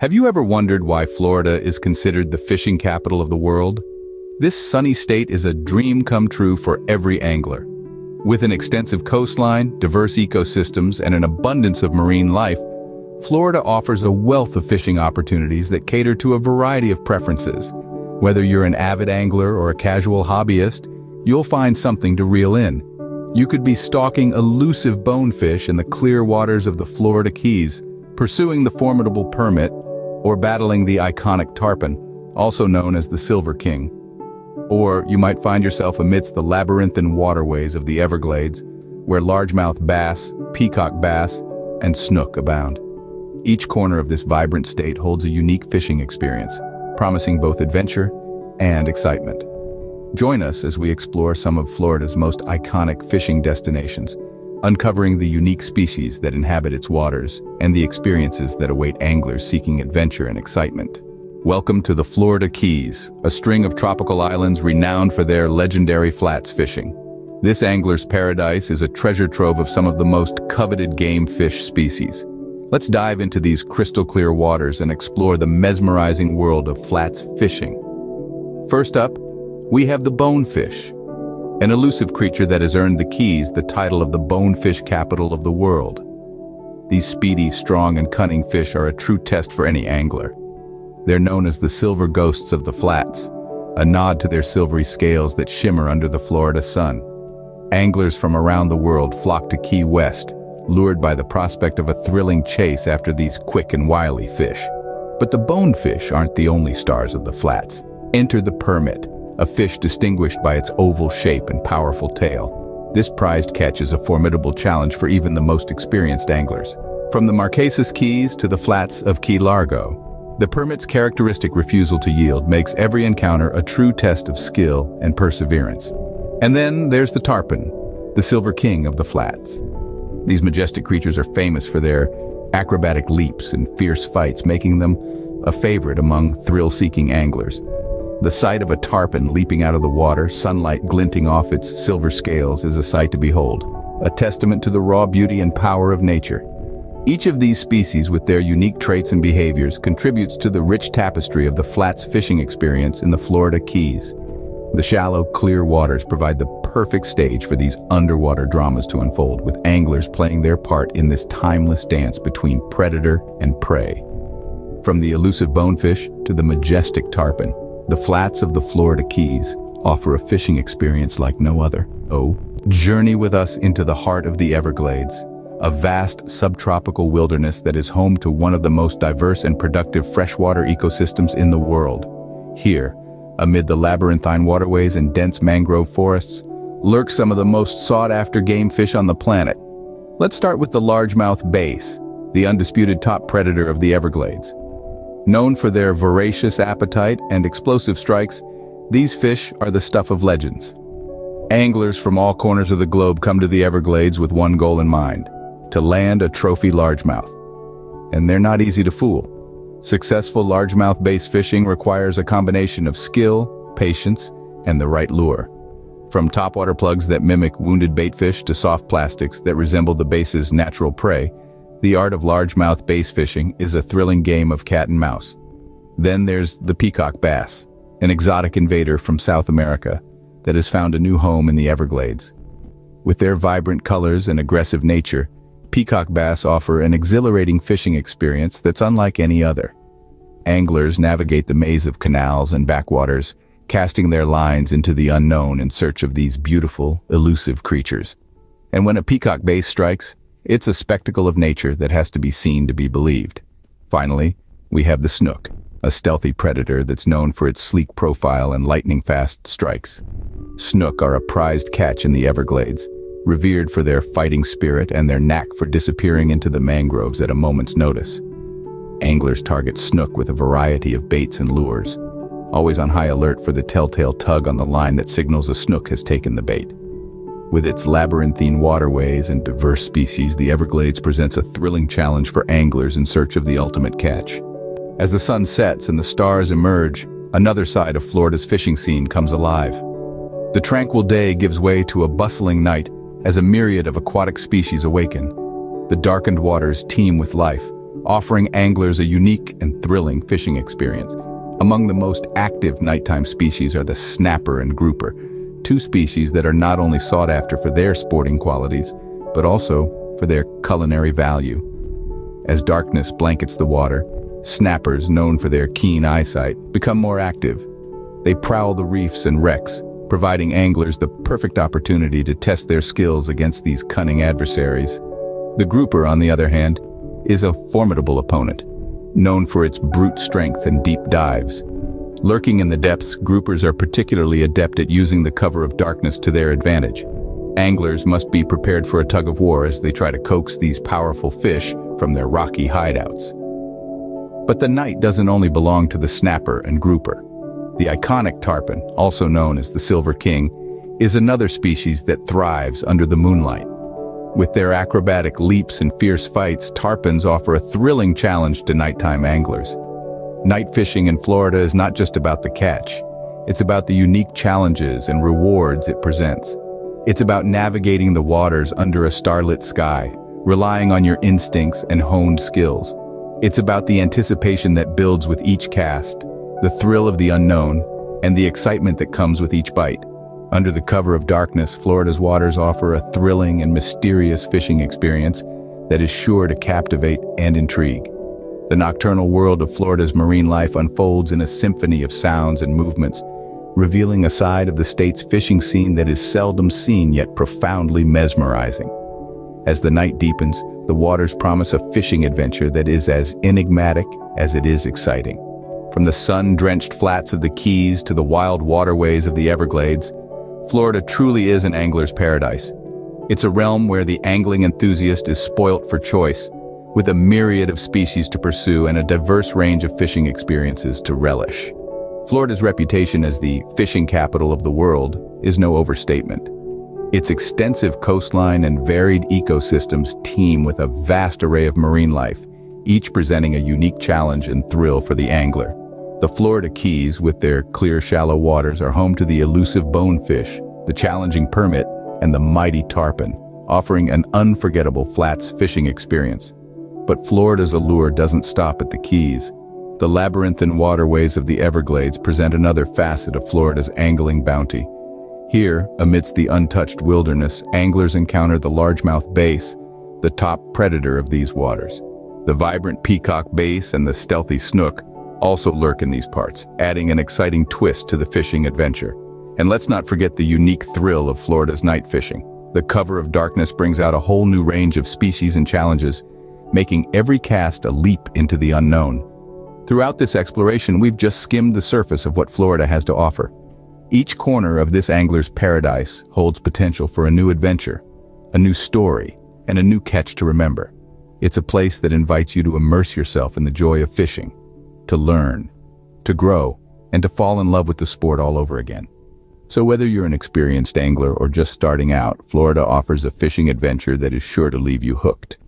Have you ever wondered why Florida is considered the fishing capital of the world? This sunny state is a dream come true for every angler. With an extensive coastline, diverse ecosystems, and an abundance of marine life, Florida offers a wealth of fishing opportunities that cater to a variety of preferences. Whether you're an avid angler or a casual hobbyist, you'll find something to reel in. You could be stalking elusive bonefish in the clear waters of the Florida Keys, pursuing the formidable permit, or battling the iconic tarpon, also known as the Silver King. Or you might find yourself amidst the labyrinthine waterways of the Everglades, where largemouth bass, peacock bass, and snook abound. Each corner of this vibrant state holds a unique fishing experience, promising both adventure and excitement. Join us as we explore some of Florida's most iconic fishing destinations, uncovering the unique species that inhabit its waters and the experiences that await anglers seeking adventure and excitement. Welcome to the Florida Keys, a string of tropical islands renowned for their legendary flats fishing. This angler's paradise is a treasure trove of some of the most coveted game fish species. Let's dive into these crystal clear waters and explore the mesmerizing world of flats fishing. First up, we have the bonefish, an elusive creature that has earned the Keys the title of the bonefish capital of the world. These speedy, strong, and cunning fish are a true test for any angler. They're known as the silver ghosts of the flats, a nod to their silvery scales that shimmer under the Florida sun. Anglers from around the world flock to Key West, lured by the prospect of a thrilling chase after these quick and wily fish. But the bonefish aren't the only stars of the flats. Enter the permit, a fish distinguished by its oval shape and powerful tail. This prized catch is a formidable challenge for even the most experienced anglers. From the Marquesas Keys to the flats of Key Largo, the permit's characteristic refusal to yield makes every encounter a true test of skill and perseverance. And then there's the tarpon, the silver king of the flats. These majestic creatures are famous for their acrobatic leaps and fierce fights, making them a favorite among thrill-seeking anglers. The sight of a tarpon leaping out of the water, sunlight glinting off its silver scales, is a sight to behold, a testament to the raw beauty and power of nature. Each of these species, with their unique traits and behaviors, contributes to the rich tapestry of the flats fishing experience in the Florida Keys. The shallow, clear waters provide the perfect stage for these underwater dramas to unfold, with anglers playing their part in this timeless dance between predator and prey. From the elusive bonefish to the majestic tarpon, the flats of the Florida Keys offer a fishing experience like no other. Oh, journey with us into the heart of the Everglades, a vast subtropical wilderness that is home to one of the most diverse and productive freshwater ecosystems in the world. Here, amid the labyrinthine waterways and dense mangrove forests, lurk some of the most sought-after game fish on the planet. Let's start with the largemouth bass, the undisputed top predator of the Everglades. Known for their voracious appetite and explosive strikes, these fish are the stuff of legends. Anglers from all corners of the globe come to the Everglades with one goal in mind, to land a trophy largemouth. And they're not easy to fool. Successful largemouth bass fishing requires a combination of skill, patience, and the right lure. From topwater plugs that mimic wounded baitfish to soft plastics that resemble the bass's natural prey, the art of largemouth bass fishing is a thrilling game of cat and mouse. Then there's the peacock bass, an exotic invader from South America that has found a new home in the Everglades. With their vibrant colors and aggressive nature, peacock bass offer an exhilarating fishing experience that's unlike any other. Anglers navigate the maze of canals and backwaters, casting their lines into the unknown in search of these beautiful, elusive creatures. And when a peacock bass strikes, it's a spectacle of nature that has to be seen to be believed. Finally, we have the snook, a stealthy predator that's known for its sleek profile and lightning-fast strikes. Snook are a prized catch in the Everglades, revered for their fighting spirit and their knack for disappearing into the mangroves at a moment's notice. Anglers target snook with a variety of baits and lures, always on high alert for the telltale tug on the line that signals a snook has taken the bait. With its labyrinthine waterways and diverse species, the Everglades presents a thrilling challenge for anglers in search of the ultimate catch. As the sun sets and the stars emerge, another side of Florida's fishing scene comes alive. The tranquil day gives way to a bustling night as a myriad of aquatic species awaken. The darkened waters teem with life, offering anglers a unique and thrilling fishing experience. Among the most active nighttime species are the snapper and grouper, two species that are not only sought after for their sporting qualities, but also for their culinary value. As darkness blankets the water, snappers, known for their keen eyesight, become more active. They prowl the reefs and wrecks, providing anglers the perfect opportunity to test their skills against these cunning adversaries. The grouper, on the other hand, is a formidable opponent, known for its brute strength and deep dives. Lurking in the depths, groupers are particularly adept at using the cover of darkness to their advantage. Anglers must be prepared for a tug of war as they try to coax these powerful fish from their rocky hideouts. But the night doesn't only belong to the snapper and grouper. The iconic tarpon, also known as the silver king, is another species that thrives under the moonlight. With their acrobatic leaps and fierce fights, tarpons offer a thrilling challenge to nighttime anglers. Night fishing in Florida is not just about the catch. It's about the unique challenges and rewards it presents. It's about navigating the waters under a starlit sky, relying on your instincts and honed skills. It's about the anticipation that builds with each cast, the thrill of the unknown, and the excitement that comes with each bite. Under the cover of darkness, Florida's waters offer a thrilling and mysterious fishing experience that is sure to captivate and intrigue. The nocturnal world of Florida's marine life unfolds in a symphony of sounds and movements, revealing a side of the state's fishing scene that is seldom seen yet profoundly mesmerizing. As the night deepens, the waters promise a fishing adventure that is as enigmatic as it is exciting. From the sun-drenched flats of the Keys to the wild waterways of the Everglades, Florida truly is an angler's paradise. It's a realm where the angling enthusiast is spoilt for choice, with a myriad of species to pursue and a diverse range of fishing experiences to relish. Florida's reputation as the fishing capital of the world is no overstatement. Its extensive coastline and varied ecosystems teem with a vast array of marine life, each presenting a unique challenge and thrill for the angler. The Florida Keys, with their clear shallow waters, are home to the elusive bonefish, the challenging permit, and the mighty tarpon, offering an unforgettable flats fishing experience. But Florida's allure doesn't stop at the Keys. The labyrinthine waterways of the Everglades present another facet of Florida's angling bounty. Here, amidst the untouched wilderness, anglers encounter the largemouth bass, the top predator of these waters. The vibrant peacock bass and the stealthy snook also lurk in these parts, adding an exciting twist to the fishing adventure. And let's not forget the unique thrill of Florida's night fishing. The cover of darkness brings out a whole new range of species and challenges, making every cast a leap into the unknown. Throughout this exploration, we've just skimmed the surface of what Florida has to offer. Each corner of this angler's paradise holds potential for a new adventure, a new story, and a new catch to remember. It's a place that invites you to immerse yourself in the joy of fishing, to learn, to grow, and to fall in love with the sport all over again. So whether you're an experienced angler or just starting out, Florida offers a fishing adventure that is sure to leave you hooked.